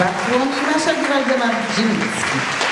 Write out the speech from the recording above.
Tak, tłumi Maszek Waldemar Dziwiński.